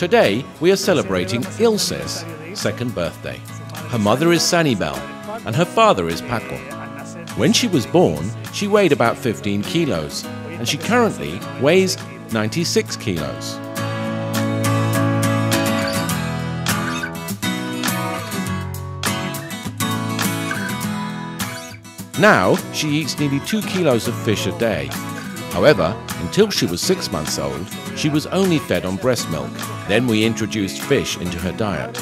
Today, we are celebrating Ilse's second birthday. Her mother is Sanibel, and her father is Paco. When she was born, she weighed about 15 kilos, and she currently weighs 96 kilos. Now, she eats nearly 2 kilos of fish a day. However, until she was 6 months old, she was only fed on breast milk. Then we introduced fish into her diet.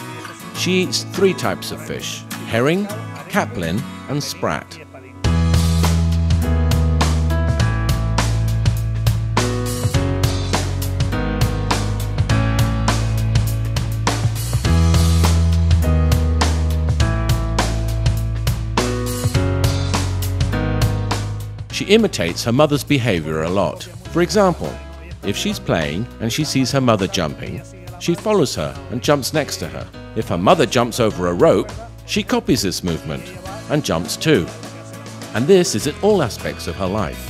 She eats three types of fish herring, caplin, and sprat. She imitates her mother's behavior a lot. For example, if she's playing and she sees her mother jumping, she follows her and jumps next to her. If her mother jumps over a rope, she copies this movement and jumps too. And this is in all aspects of her life.